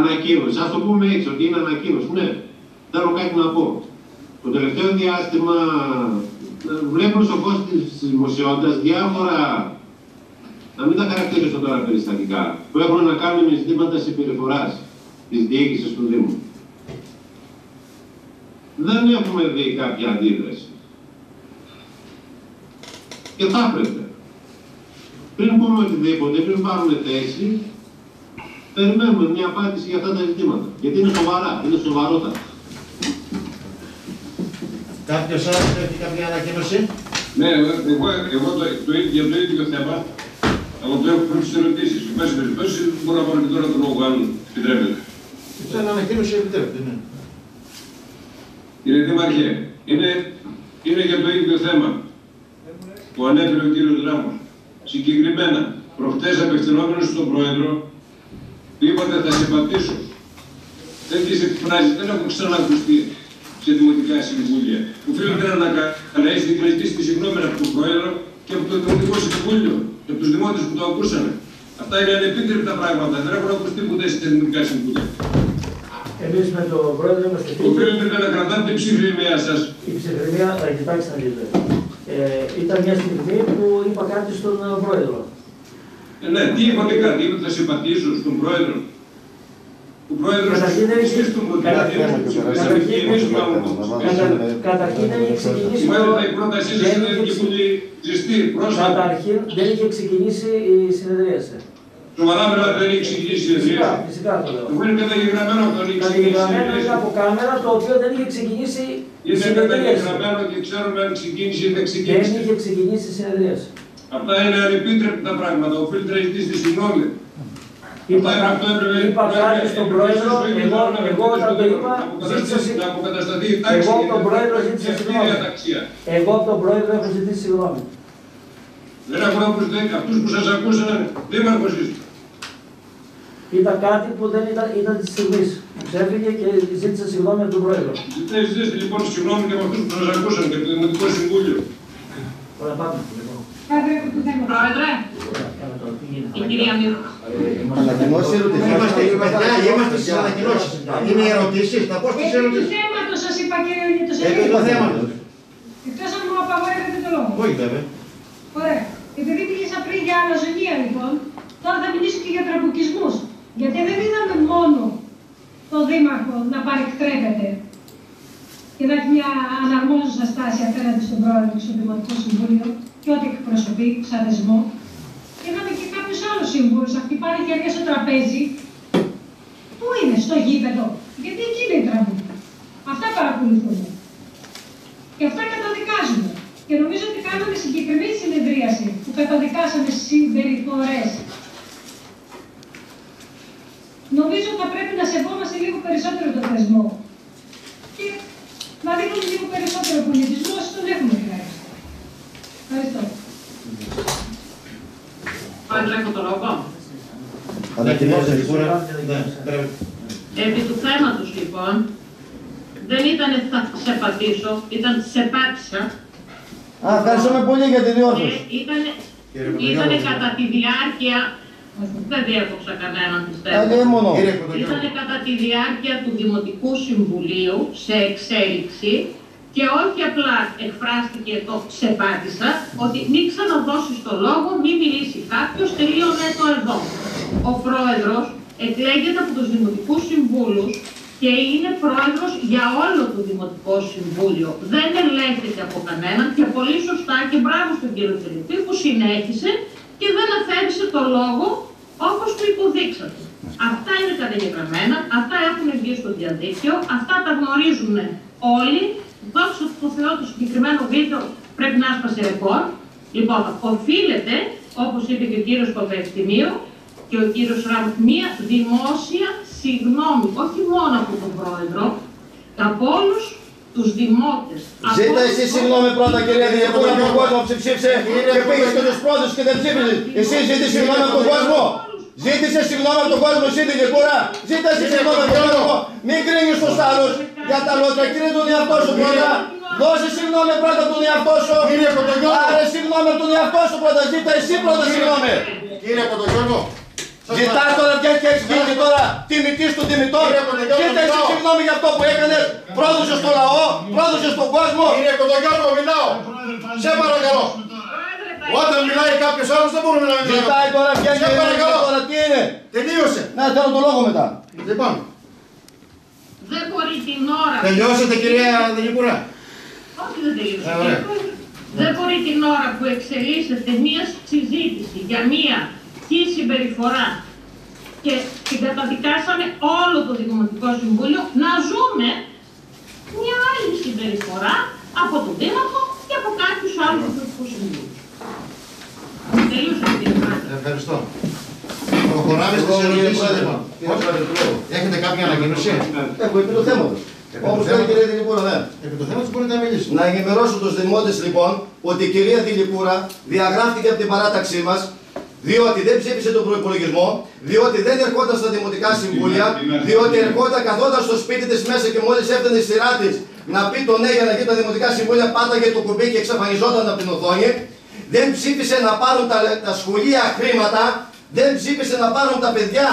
ανακοίνωση. Α το πούμε έτσι, ότι είναι ανακοίνωση. Ναι, θέλω κάτι να πω. Το τελευταίο διάστημα ε, βλέπουμε στο φως της δημοσιότητας διάφορα, να μην τα χαρακτηρίσω τώρα περιστατικά, που έχουν να κάνουν με ζητήματα συμπεριφοράς της διοίκησης του Δήμου. Δεν έχουμε δει κάποια αντίδραση. Και θα έπρεπε. Πριν πούμε οτιδήποτε, πριν πάρουμε θέση, περιμένουμε μια απάντηση για αυτά τα ζητήματα. Γιατί είναι σοβαρά, είναι σοβαρότατα. Κάποιος άλλος έχει κάποια ανακοίνωση; Ναι, εγώ, εγώ το, το, για το ίδιο θέμα, αλλά το έχω πρώτε ερωτήσεις. Εν πάση περιπτώσει, μπορώ να πάρω και τώρα τον λόγο, αν επιτρέπετε. Σαν ανακοίνωση επιτρέπεται, ναι. Κύριε Δήμαρχε, είναι, είναι για το ίδιο θέμα που ανέφερε ο κύριος Ράμος. Συγκεκριμένα, προχτές απευθυνόμενος στον Πρόεδρο, του είπατε θα σε πατήσω. Τέτοιες εκφράσεις δεν έχουν ξανακουστεί σε δημοτικά συμβούλια. Οφείλετε να ανακαλέσετε και να ζητήσετε συγγνώμη από τον Πρόεδρο και από το Δημοτικό Συμβούλιο και από τους δημότες που το ακούσανε. Αυτά είναι ανεπίτρεπτα πράγματα. Δεν έχουν ακουστεί ποτέ σε δημοτικά συμβούλια. Εμείς με τον πρόεδρο είμαστε φίλοι. Οφείλετε να κρατάτε την ψηφιακή σας. Η ψυχραιμία, θα κοιτάξτε να δείτε. Ε, ήταν μια στιγμή που είπα κάτι στον ε, πρόεδρο. Ε, ναι, τι είπατε κάτι, είπατε θα συμπατήσω στον πρόεδρο. Ο πρόεδρος Καταρχήν δεν έχει- εσείς τον καταρχήν- προτείνατε, εμείς του πάμε. Κατα- Καταρχήν δεν είχε ξεκινήσει το... Μάλιστα η πρότασή σας δεν είναι είχε και ξε- πολύ ζεστή, πρόσφατα. Καταρχήν δεν είχε ξεκινήσει η συνεδρίαση. Σοβαρά μιλάτε, δεν έχει ξεκινήσει η Φυσικά, συνεδρία. φυσικά το λέω. Εγώ είναι καταγεγραμμένο αυτό, δεν έχει ξεκινήσει η Καταγεγραμμένο είναι συνεδρία. από κάμερα το οποίο δεν είχε ξεκινήσει η Είναι συνεδρίαση. καταγεγραμμένο και ξέρουμε αν ξεκίνησε ή δεν Δεν ξεκίνησε. είχε ξεκινήσει η συνεδρίαση. Αυτά είναι ανεπίτρεπτα πράγματα. Οφείλετε να ζητήσετε συγγνώμη. Είπα, Αυτά αυτό έπρεπε είπα κάτι στον πρόεδρο, εγώ, εγώ όταν το είπα, να ζήτησα αποκατασταθεί- συγγνώμη. να αποκατασταθεί η τάξη Εγώ και από τον να πρόεδρο αποκατασταθεί ζήτησα αυτή η συγγνώμη. διαταξία. Εγώ από τον πρόεδρο έχω ζητήσει συγγνώμη. Δεν έχουν ακουστεί αυτούς που σας ακούσαν, δήμαρχος είστε. Ήταν κάτι που δεν ήταν, ήταν της στιγμής. Ξέφυγε και ζήτησα συγγνώμη από τον πρόεδρο. Ζητήστε ζητήστε, λοιπόν συγγνώμη και από αυτούς που σας ακούσαν και από το Δημοτικό Συμβούλιο. Ωραία, πάμε. Λοιπόν, Πρόεδρε, από το θέμα. Πρόεδρε, ωραία, κάνε τώρα, τι γίνεται. η κυρία Μίχο. Ανακοινώσει ερωτήσεις. Είμαστε, παιδιά, είμαστε στις ανακοινώσεις. Είναι ερωτήσεις, θα πω στις Επί του ερωτήσεις. θέματος σας είπα κύριε για το Επί του σελίδι. θέματος. Εκτός αν μου απαγορεύετε το λόγο. Όχι βέβαια. Ωραία. Επειδή μίλησα πριν για αλαζονία λοιπόν, τώρα θα μιλήσω και για τραμπουκισμούς. Γιατί δεν είδαμε μόνο το Δήμαρχο να παρεκτρέπεται και να έχει μια αναρμόζουσα στάση απέναντι στον πρόεδρο και στο Δημοτικό Συμβούλιο και ό,τι εκπροσωπεί σαν δεσμό. Είδαμε και κάποιους άλλους σύμβουλους να χτυπάνε χέρια στο τραπέζι. Πού είναι, στο γήπεδο; Γιατί εκεί είναι η τραμπούκη. Αυτά παρακολουθούμε. Και αυτά καταδικάζουμε. Και νομίζω ότι κάναμε συγκεκριμένη συνεδρίαση που καταδικάσαμε συμπεριφορές. Νομίζω ότι θα πρέπει να σεβόμαστε λίγο περισσότερο τον θεσμό. Και να δίνουμε λίγο περισσότερο πολιτισμό όσοι τον έχουμε χρειάζεται. Ευχαριστώ. Πρόεδρε, έχω το λόγο. Ανακοινώσεις. Ναι, πρέπει. Επί του θέματος λοιπόν, δεν ήταν θα σε πατήσω, ήταν σε πάτησα Α, ευχαριστούμε πολύ για τη και διόρθωση. ήταν, Κύριε ήταν Κοντογιώργο. κατά τη διάρκεια, δεν διέκοψα κανέναν πιστεύω. Αλλήμωνο. Κύριε Ήταν Κοντογιώργο. κατά τη διάρκεια του Δημοτικού Συμβουλίου σε εξέλιξη και όχι απλά εκφράστηκε το ξεπάτησα, ότι μην ξαναδώσεις το λόγο, μην μιλήσει κάποιος, τελείωνε το εδώ. Ο πρόεδρος εκλέγεται από τους Δημοτικούς Συμβούλους και είναι πρόεδρος για όλο το Δημοτικό Συμβούλιο. Δεν ελέγχεται από κανέναν και πολύ σωστά και μπράβο στον κύριο Τελετή που συνέχισε και δεν αφαίρεσε το λόγο όπως του υποδείξατε. Αυτά είναι καταγεγραμμένα, αυτά έχουν βγει στο διαδίκτυο, αυτά τα γνωρίζουν όλοι. Δόξα τω Θεώ το συγκεκριμένο βίντεο πρέπει να άσπασε ρεκόρ. Λοιπόν, οφείλεται, όπως είπε και ο κύριος Παπαευτημίου και ο κύριος Ραμ, μία δημόσια συγγνώμη, όχι μόνο από τον πρόεδρο, από όλους τους δημότες. από Ζήτα όλους εσύ τους- συγγνώμη πρώτα κυρία Διευθύντα από τον κόσμο που σε ψήφισε και πήγες και τους πρώτους και δεν ψήφισες. Εσύ ζήτησε συγγνώμη από τον κόσμο. Ζήτησε συγγνώμη από τον κόσμο, εσύ την κουρά. Ζήτα εσύ συγγνώμη από τον κόσμο. Μην κρίνεις τους άλλους για τα λόγια. Κύριε τον εαυτό σου πρώτα. Δώσε συγγνώμη πρώτα από τον εαυτό σου. Κύριε Κοντογιώργο. Άρε συγγνώμη από τον εαυτό σου πρώτα. Ζήτα εσύ πρώτα συγγνώμη. Κύριε Κοντογιώργο, Ζητάς τώρα πια και έχεις γίνει τώρα τιμητής του τιμητών. Κύριε Κοντογιώργο, Ζήτα εσύ μιλάω. συγγνώμη για αυτό που έκανες. Πρόδωσες στο λαό, πρόδωσες στον κόσμο. Κύριε Κοντογιώργο, μιλάω. Σε παρακαλώ. Πρόεδρε, Όταν μιλάει κάποιος άλλος δεν μπορούμε να μιλάμε. Ζητάει τώρα πια και Σε παρακαλώ. τώρα τι είναι; Τελείωσε. Να θέλω το λόγο μετά. Λοιπόν, Δεν μπορεί την ώρα. τελειώσατε κυρία Δηλικούρα. Όχι, δεν τελείωσε. Ε, ωραία. κύριε Πρόεδρε. Δεν μπορεί την ώρα που εξελίσσεται μία συζήτηση για μία τι συμπεριφορά και την καταδικάσαμε όλο το Δημοτικό Συμβούλιο να ζούμε μια άλλη συμπεριφορά από τον Δήμαρχο και από κάποιους άλλους του Δημοτικούς Συμβούλους. Τελείωσε κύριε Πρόεδρε. Ευχαριστώ. Προχωράμε στις Λόγο, κύριε ερωτήσεις. Πρόεδρε. λοιπόν. Κύριε Πρόεδρε, το λόγο. Έχετε κάποια ανακοίνωση; Έχω επί του θέματος. Επί του Όπως λέει η θέματος. κυρία Δηλικούρα, ναι. Επί του θέματος μπορείτε να μιλήσετε. Να ενημερώσω τους δημότες λοιπόν ότι η κυρία Δηλικούρα διαγράφηκε από την παράταξή μας διότι δεν ψήφισε τον προπολογισμό, διότι δεν ερχόταν στα δημοτικά συμβούλια, διότι ερχόταν καθόταν στο σπίτι της μέσα και μόλις έφτανε η σειρά της να πει το ναι για να γίνει τα δημοτικά συμβούλια, πάταγε το κουμπί και εξαφανιζόταν από την οθόνη. Δεν ψήφισε να πάρουν τα, τα σχολεία χρήματα, δεν ψήφισε να πάρουν τα παιδιά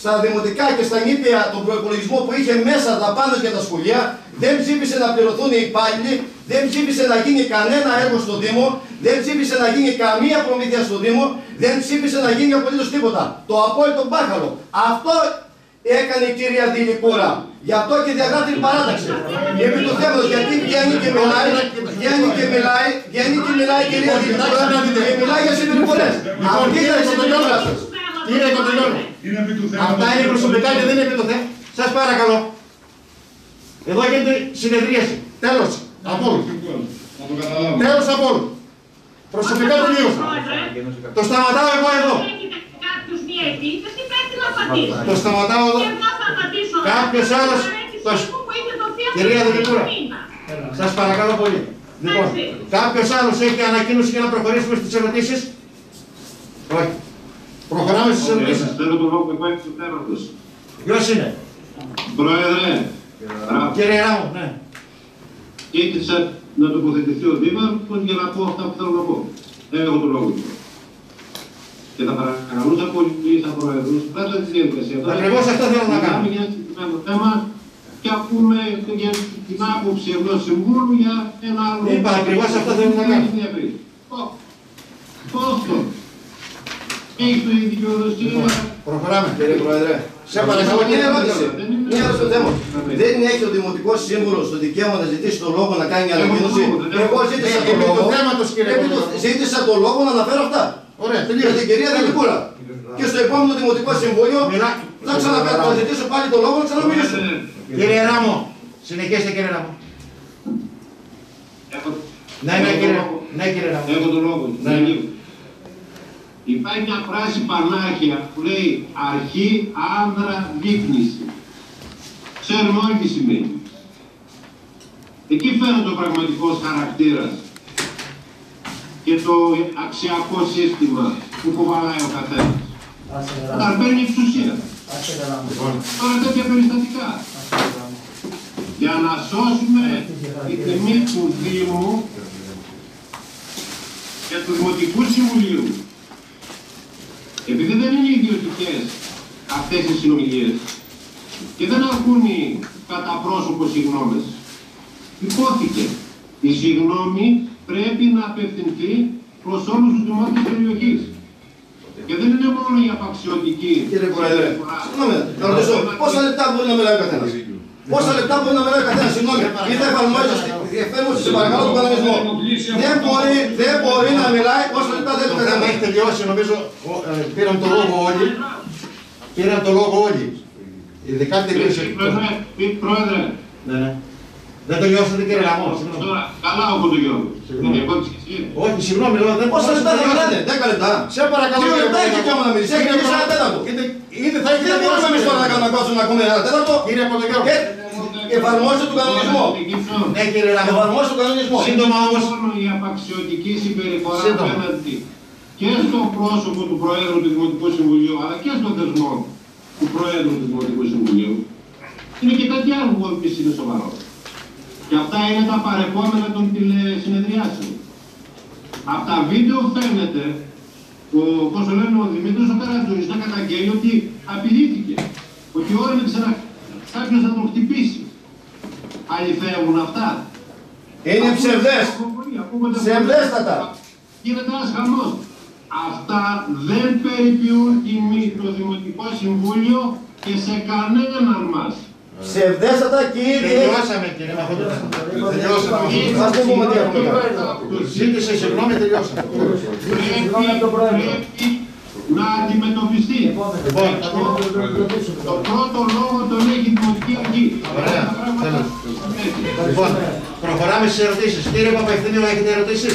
στα δημοτικά και στα νήπια τον προπολογισμό που είχε μέσα δαπάνες για τα σχολεία, δεν ψήφισε να πληρωθούν οι υπάλληλοι, δεν ψήφισε να γίνει κανένα έργο στο Δήμο, δεν ψήφισε να γίνει καμία προμήθεια στο Δήμο, δεν ψήφισε να γίνει απολύτως τίποτα. Το απόλυτο μπάχαλο. Αυτό έκανε η κυρία Δηλικούρα. Γι' αυτό και διαγράφει την παράταξη. Επί του θέματος, γιατί βγαίνει και μιλάει, βγαίνει και μιλάει, βγαίνει και μιλάει η κυρία Δηλικούρα και μιλάει για συμπεριφορές. Αυτή ήταν η συμπεριφορά σας. Κύριε Κοντογιώργο, Είναι επί του αυτά είναι προσωπικά και δεν είναι επί το θέμα. Σας παρακαλώ. Εδώ γίνεται συνεδρίαση. Τέλος. Από όλους. Να το καταλάβω. Τέλος από όλους. Προσωπικά τελείωσα. Πρόεδρε, Το σταματάω εγώ εδώ. έχετε κάποιος μία επίθεση, πρέπει να απαντήσω. Το σταματάω εδώ. Και εγώ θα απαντήσω. Κάποιος άλλος- Παρέτηση το- μου που είχε δοθεί από Κυρία τον Δηλικούρα. μήνα. Σας παρακαλώ πολύ. Λοιπόν, κάποιος άλλος έχει ανακοίνωση για να προχωρήσουμε στις ερωτήσεις; Όχι. Προχωράμε στις ερωτήσεις. Θέλω το λόγο εγώ εκ του θέματος. Ποιος είναι; Πρόεδρε, α, Κύριε Ράμο, ναι. Ζήτησα να τοποθετηθεί ο Δήμαρχος για να πω αυτά που θέλω να πω. Έχω το λόγο. λοιπόν. Και θα παρακαλούσα πολύ σαν Πρόεδρους, κάτω τη διαδικασία. Τώρα, Ακριβώς αυτό θέλω να κάνω. Μιλάμε για ένα συγκεκριμένο θέμα και ακούμε για την άποψη ενός συμβούλου για ένα άλλο. Είπα, ακριβώς αυτό θέλω να κάνω. Ω, Αυτό. Έχει το ίδιο δικαιοδοσία. Προχωράμε. Κύριε Πρόεδρε, Σε παρακαλώ, Μια κύριε ερώτηση. Πρόεδρε. Μια ερώτηση στο θέμα. Δεν έχει ο Δημοτικός Σύμβουλος το δικαίωμα να ζητήσει το λόγο να κάνει μια ανακοίνωση. Εγώ ζήτησα Επί το του λόγο. θέματος, κύριε Επί του- Πρόεδρε. Ζήτησα το λόγο να αναφέρω αυτά. Ωραία, Για τελείωσε. την κυρία Δηλικούρα. Και στο επόμενο Δημοτικό Συμβούλιο Μιλά- θα ξαναπέσω, θα ζητήσω πάλι το λόγο να ξαναμιλήσω. Κύριε Ράμο, συνεχίστε κύριε Ράμο. Έχω- Ναι, ναι, έχω το κύριε. λόγο. Ναι, κύριε Ράμο. Έχω το λόγο. Ναι. Ναι. Υπάρχει μια φράση πανάρχια που λέει αρχή άνδρα δείκνηση. Ξέρουμε όλοι τι σημαίνει. Εκεί φαίνεται ο πραγματικός χαρακτήρας και το αξιακό σύστημα που κουβαλάει ο καθένας. Άσε Όταν καλά. παίρνει εξουσία. Άσε καλά. Τώρα τέτοια περιστατικά. Για να σώσουμε τη τιμή του Δήμου και τους Δημοτικούς Συμβουλίου. Επειδή δεν είναι ιδιωτικές αυτές οι συνομιλίες και δεν αρκούν οι κατά πρόσωπο συγγνώμες. Υπόθηκε η συγγνώμη πρέπει να απευθυνθεί προς όλους τους δημότες της περιοχής. Και δεν είναι μόνο η απαξιωτική Κύριε Πρόεδρε, συμπεριφορά. συγγνώμη, να ρωτήσω, πόσα λεπτά μπορεί να μιλάει ο καθένας; Πόσα λεπτά μπορεί να μιλάει ο καθένας, συγγνώμη, ή θα εφαρμόζεται στην εφαρμόζεται σε παρακαλώ τον κανονισμό. Δεν μπορεί, δεν μπορεί να μιλάει πόσα λεπτά δεν Το του θέμα καθένα. έχει τελειώσει, νομίζω ο- ε, πήραν το λόγο όλοι. Πήραν το λόγο όλοι. Ειδικά τελείωσε. Κύριε Πρόεδρε, κύριε Πρόεδρε, Ναι, ναι. Δεν τελειώσατε κύριε Ράμο. συγγνώμη. τώρα καλά ο Κοντογιώργο. Συγγνώμη. Είναι εγώ της εσύ. Όχι, συγγνώμη, λέω, δεν Πόσα μπορούσα λεπτά να θα τελειώσετε. μιλάτε, 10 λεπτά. Σε παρακαλώ. Δύο κύριε λεπτά έχει Πρόεδρε. δικαίωμα να μιλήσει, έχει Κύριε μιλήσει ένα Πρόεδρε, τέταρτο. είτε- Είτε θα έχετε Δεν μπορούμε εμείς τώρα να κάνουμε κόσμο να ακούμε ένα τέταρτο. Κύριε Κοντογιώργο. Και εφαρμόζεται τον κανονισμό. Ναι, κύριε Ράμο. Εφαρμόζεται τον κανονισμό. Σύντομα όμως. Μόνο η απαξιωτική συμπεριφορά Σύντομα. απέναντι και στο πρόσωπο του Προέδρου του Δημοτικού Συμβουλίου, αλλά και στον θεσμό του Προέδρου του Δημοτικού Συμβουλίου, είναι και κάτι άλλο που επίσης είναι σοβαρό. Και αυτά είναι τα παρεπόμενα των τηλεσυνεδριάσεων. Από τα βίντεο φαίνεται ο, πώς το λένε, ο Δημήτρης ο Καρατζούρης να καταγγέλει ότι απειλήθηκε. Ότι όρμηξε να κάποιος να τον χτυπήσει. Αληθεύουν αυτά. Είναι ψευδές. Ακούγονται Ψευδέστατα. Γίνεται ένας χαμός. Αυτά δεν περιποιούν τιμή το Δημοτικό Συμβούλιο και σε κανέναν μας. Ψευδέστατα και ήδη έχει... Τελειώσαμε κύριε Μαχοντούρα. Τελειώσαμε. Ας το πούμε τι αυτό Ζήτησε συγγνώμη, τελειώσαμε. Συγγνώμη από τον Πρόεδρο. Πρέπει να αντιμετωπιστεί. Λοιπόν, Το πρώτο λόγο τον έχει η Δημοτική Αρχή. Ωραία, Τα πράγματα τέλος. έτσι. Λοιπόν, προχωράμε στις ερωτήσεις. Κύριε Παπαϊθυμίου, έχετε ερωτήσεις;